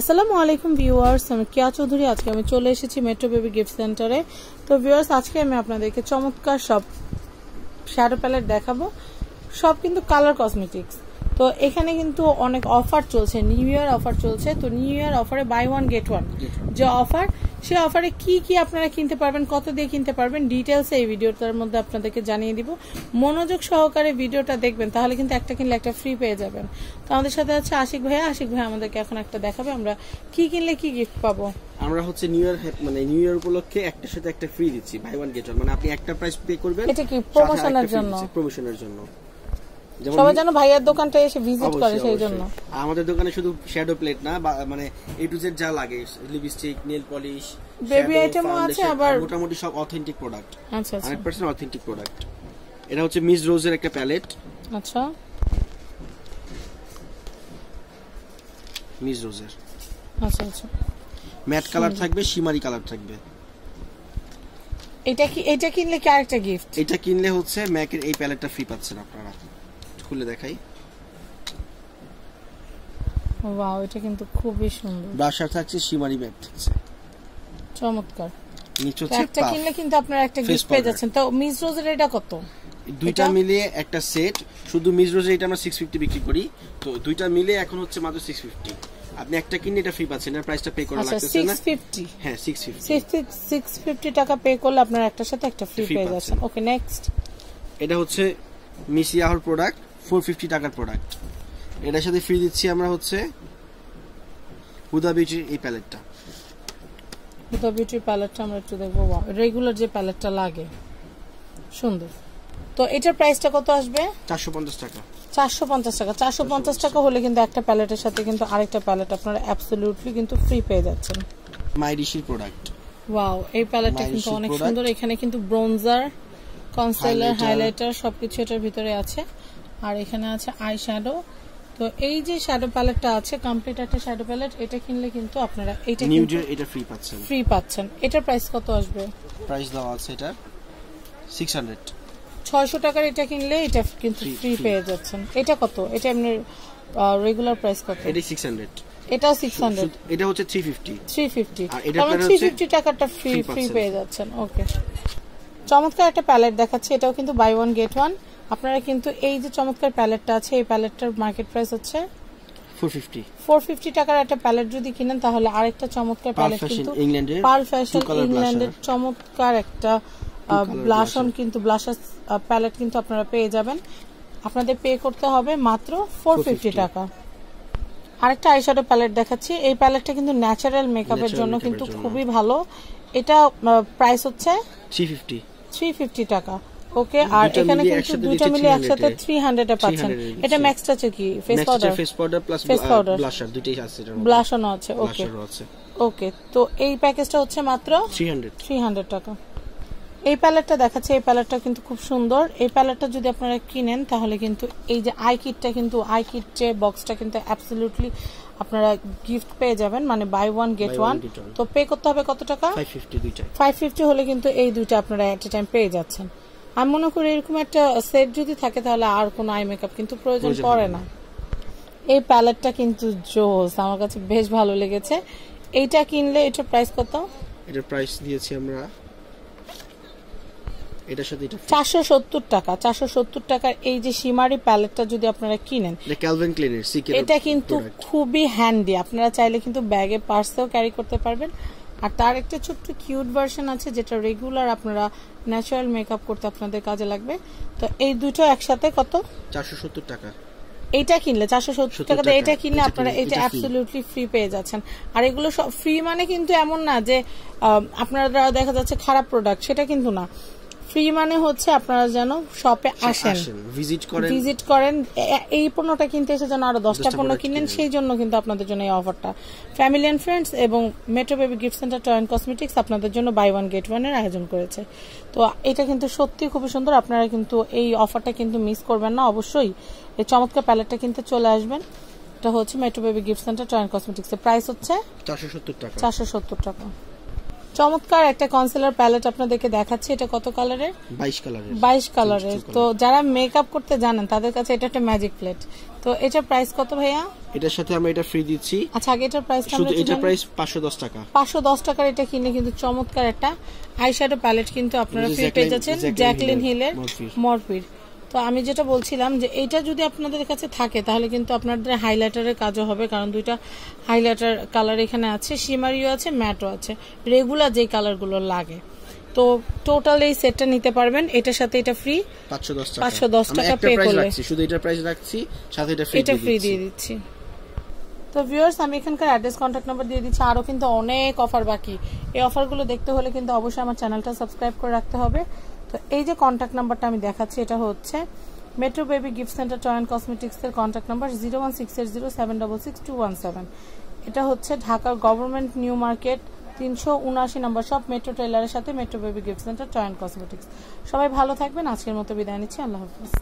আসসালামু আলাইকুম ভিউয়ার্স। আমি কিয়া চৌধুরী। আজকে আমি চলে এসেছি মেট্রো বেবি গিফট সেন্টারে। তো ভিউয়ার্স আজকে আমি আপনাদেরকে চমৎকার সব শ্যাডো প্যালেট দেখাবো। সব কিন্তু কালার কসমেটিক্স তো এখানে কিন্তু অনেক অফার চলছে। নিউ ইয়ার অফার চলছে। তো নিউ ইয়ার অফারে বাই ওয়ান গেট ওয়ান যে অফার সে অফারে কি কি আপনারা কিনতে পারবেন কত দিয়ে কিনতে পারবেন ডিটেলস এই ভিডিওটার মধ্যে আপনাদেরকে জানিয়ে দিব। মনোযোগ সহকারে ভিডিওটা দেখবেন তাহলে কিন্তু একটা কিনলে একটা ফ্রি পেয়ে যাবেন। তো আমাদের সাথে আছে আশিক ভাইয়া। আশিক ভাই আমাদেরকে এখন একটা দেখাবে আমরা কি কিনলে কি গিফট পাবো। আমরা হচ্ছে নিউ ইয়ার মানে নিউ ইয়ার উপলক্ষে একটার সাথে একটা ফ্রি দিচ্ছি বাই ওয়ান গেট ওয়ান মানে আপনি একটা প্রাইস পে করবেন এটা কি প্রমোশনের জন্য? প্রমোশনের জন্য। সবাই যেন ভাইয়ার দোকানটা এসে ভিজিট করে সেই জন্য। আমাদের দোকানে শুধু শ্যাডো প্লেট না মানে এ টু জেড যা লাগে lipstick nail polish Baby item ও আছে, আবার- মোটামুটি সব অথেন্টিক প্রোডাক্ট আচ্ছা আচ্ছা। হান্ড্রেড পার্সেন্ট অথেন্টিক প্রোডাক্ট এটা হচ্ছে মিস রোজের একটা প্যালেট আচ্ছা। মিস রোজের আচ্ছা আচ্ছা। ম্যাট কালার থাকবে শিমারি কালার থাকবে। এটা কি এটা কিনলে কি আরেকটা গিফট এটা কিনলে হচ্ছে ম্যাকের এই প্যালেটটা ফ্রি পাচ্ছেন আপনারা। খুলে দেখাই। ওয়াও এটা কিন্তু খুবই সুন্দর। ব্রাশার থাকছে শিমারি ম্যাট থাকছে। চমৎকার। নিচে হচ্ছে একটা কিনলে কিন্তু আপনারা একটা গিফট পেয়ে যাচ্ছেন। তো মিস রোজের এটা কত? দুইটা মিলিয়ে একটা সেট শুধু মিস রোজে এটা আমরা সিক্স ফিফটি বিক্রি করি। তো দুইটা মিলে এখন হচ্ছে মাত্র সিক্স ফিফটি আপনি একটা কিনলে এটা ফ্রি পাচ্ছেন এর প্রাইসটা পে করা আচ্ছা লাগতেছে না? ফিফটি হ্যাঁ সিক্স ফিফটি সিক্স ফিফটি টাকা পে করলে আপনারা একটার সাথে একটা ফ্রি পেয়ে যাচ্ছেন। ওকে নেক্সট এটা হচ্ছে মিসিয়াহর প্রোডাক্ট ফোর ফিফটি টাকার প্রোডাক্ট এটার সাথে ফ্রি দিচ্ছি আমরা হচ্ছে হুদা বিউটির এই প্যালেটটা হুদা বিউটির প্যালেটটা আমরা একটু দেখব। রেগুলার যে প্যালেটটা লাগে। সুন্দর। তো এটার প্রাইসটা কত আসবে? চারশো পঞ্চাশ টাকা। চারশো পঞ্চাশ টাকা। চারশো পঞ্চাশ টাকা হলে কিন্তু একটা প্যালেটের সাথে কিন্তু আরেকটা প্যালেট আপনারা অ্যাবসলিউটলি কিন্তু ফ্রি পেয়ে যাচ্ছেন। মাইডিশির প্রোডাক্ট ওয়াও এই প্যালেটটা কিন্তু অনেক সুন্দর। এখানে কিন্তু ব্রোঞ্জার কনসিলার হাইলাইটার সবকিছু এটার ভিতরে আছে। আর এখানে আছে আই শ্যাডো তো এই যে শ্যাডো প্যালেটটা আছে কমপ্লিট একটা শ্যাডো প্যালেট এটা কিনলে কিন্তু আপনারা এটা নিউ কিন্তু এটা ফ্রি পাচ্ছেন। ফ্রি পাচ্ছেন। এটার প্রাইস কত আসবে? প্রাইস দেওয়া আছে এটা সিক্স হান্ড্রেড ছয়শো টাকার এটা কিনলে এটা কিন্তু ফ্রি পেয়ে যাচ্ছেন। এটা কত? এটা এমনি রেগুলার প্রাইস কত? এটা সিক্স হান্ড্রেড এটাও সিক্স হান্ড্রেড এটা হচ্ছে থ্রি ফিফটি থ্রি ফিফটি আর থ্রি হচ্ছে ফিফটি টাকাটা ফ্রি ফ্রি পেয়ে যাচ্ছেন। ওকে চমৎকার একটা প্যালেট দেখাচ্ছে। এটাও কিন্তু বাই ওয়ান গেট ওয়ান আপনারা কিন্তু এই যে চমৎকার প্যালেটটা আছে এই প্যালেটটার মার্কেট প্রাইস হচ্ছে ফোর ফিফটি ফোর ফিফটি টাকার একটা প্যালেট যদি কিনেন তাহলে আরেকটা চমৎকার প্যালেট কিন্তু ইংল্যান্ডের পার্ল ফ্যাশন ইংল্যান্ডের চমৎকার একটা ব্লাশন কিন্তু ব্লাশার প্যালেট কিন্তু আপনারা পেয়ে যাবেন। আপনাদের পে করতে হবে মাত্র ফোর ফিফটি 450 টাকা। আরেকটা আইশ্যাডো প্যালেট দেখাচ্ছি। এই প্যালেটটা কিন্তু ন্যাচারাল মেকআপের জন্য কিন্তু খুবই ভালো। এটা প্রাইস হচ্ছে থ্রি ফিফটি থ্রি ফিফটি টাকা। ওকে আর এখানে কিন্তু দুইটা মিলে একসাথে থ্রি হান্ড্রেডে 300 এ দিচ্ছে। এটা ম্যাক্সটা আছে কি? Face powder face powder plus. Blusher দুইটাই আছে ব্লাশনও আছে ওকে ওকে তো এই প্যাকেজটা হচ্ছে মাত্র থ্রি হান্ড্রেড থ্রি হান্ড্রেড টাকা। এই প্যালেটটা দেখাচ্ছে এই প্যালেটটা কিন্তু খুব সুন্দর। এই প্যালেটটা যদি আপনারা কিনেন তাহলে কিন্তু এই যে আই কিটটা কিন্তু আই কিট যে বক্সটা কিন্তু অ্যাবসলিউটলি আপনারা গিফট পেয়ে যাবেন মানে বাই ওয়ান গেট ওয়ান তো পে করতে হবে কত টাকা? ফাইভ ফিফটি হলে কিন্তু এই দুইটা আপনারা এট এ টাইম পেয়ে যাচ্ছেন। আমি মনে করি এরকম একটা সেট যদি থাকে তাহলে আর কোনো আই মেকআপ কিন্তু প্রয়োজন পড়ে না। এই প্যালেটটা কিন্তু জোস আমার কাছে বেশ ভালো লেগেছে। এইটা কিনলে এটার প্রাইস কত? এটার প্রাইস দিয়েছি আমরা এটার সাথে এটা চারশো সত্তর টাকা চারশো সত্তর টাকার এই যে সীমারি প্যালেটটা যদি আপনারা কিনেন এটা ক্যালভিন ক্লিনের সিকের এটা কিন্তু খুবই হ্যান্ডি আপনারা চাইলে কিন্তু ব্যাগে পার্সেও ক্যারি করতে পারবেন। আর তার একটা ছোট্ট কিউট ভার্সন আছে যেটা রেগুলার আপনারা ন্যাচারাল মেকআপ করতে আপনাদের কাজে লাগবে। তো এই দুটো একসাথে কত? চারশো সত্তর টাকা। এইটা কিনলে চারশো সত্তর 70 টাকাতে টাকা। এটা কিনলে আপনারা এটা এটা অ্যাবসলিউটলি ফ্রি পেয়ে যাচ্ছেন। আর এগুলো সব ফ্রি মানে কিন্তু এমন না যে আপনারা দেখা যাচ্ছে খারাপ প্রোডাক্ট সেটা কিন্তু না। ফ্রি মানে হচ্ছে আপনারা যেন শপে আসেন। ভিজিট করেন। ভিজিট করেন। এই পণ্যটা কিনতে এসে যেন আরও দশটা পণ্য কিনেন। সেই জন্য কিন্তু আপনাদের জন্য এই অফারটা ফ্যামিলি অ্যান্ড ফ্রেন্ডস এবং Metro baby gift center toy cosmetics আপনাদের জন্য বাই ওয়ান গেট ওয়ানের আয়োজন করেছে। তো এটা কিন্তু সত্যি খুবই সুন্দর। আপনারা কিন্তু এই অফারটা কিন্তু মিস করবেন না অবশ্যই। এই চমৎকার প্যালেটটা কিনতে চলে আসবেন। এটা হচ্ছে Metro baby gift center toy cosmetics এর প্রাইস হচ্ছে চারশো সত্তর টাকা। চারশো সত্তর টাকা। চমৎকার একটা কনসিলার প্যালেট আপনাদেরকে দেখাচ্ছি এটা কত কালারের বাইশ কালারের বাইশ কালারের তো যারা মেকআপ করতে জানেন তাদের কাছে এটা একটা ম্যাজিক প্লেট তো এটার প্রাইস কত ভাইয়া? এটার সাথে আমরা এটা ফ্রি দিচ্ছি। আচ্ছা আগে এটার প্রাইস শুধু এটার প্রাইস পাঁচশো দশ টাকা। পাঁচশো দশ টাকার এটা কিনে কিন্তু চমৎকার একটা আইশ্যাডো প্যালেট কিন্তু আপনারা ফ্রি পেয়ে যাচ্ছেন। জ্যাকলিন হিলের মরফির। তো আমি যেটা বলছিলাম যে এইটা যদি আপনাদের কাছে থাকে তাহলে কিন্তু আপনাদের হাইলাইটারের কাজও হবে কারণ দুইটা হাইলাইটার কালার এখানে আছে শিমারিও আছে ম্যাটও আছে। রেগুলার যে কালারগুলো লাগে। তো টোটাল এই সেটটা নিতে পারবেন। এটার সাথে এটা ফ্রি পাঁচশো দশ টাকা। 510 টাকা pay করলে। শুধু এটার প্রাইস রাখছি সাথে এটা ফ্রি এটা ফ্রি দিয়ে দিচ্ছি। তো ভিউয়ার্স আমি এখানকার অ্যাড্রেস কন্ট্যাক্ট নাম্বার দিয়ে দিচ্ছি। আরও কিন্তু অনেক অফার বাকি। এই অফারগুলো দেখতে হলে কিন্তু অবশ্যই আমার চ্যানেলটা সাবস্ক্রাইব করে রাখতে হবে। তো এই যে কন্ট্যাক্ট নাম্বারটা আমি দেখাচ্ছি, এটা হচ্ছে Metro baby gift center toy and কসমেটিক্সের contact number zero one six eight zero seven double six two one seven এটা হচ্ছে ঢাকার গভর্নমেন্ট নিউ মার্কেট তিনশো উনআশি নম্বর সব মেট্রো ট্রেলারের সাথে Metro baby gift center toy and cosmetics সবাই ভালো থাকবেন, আজকের মতো বিদায় নিচ্ছি, আল্লাহ হাফিজ।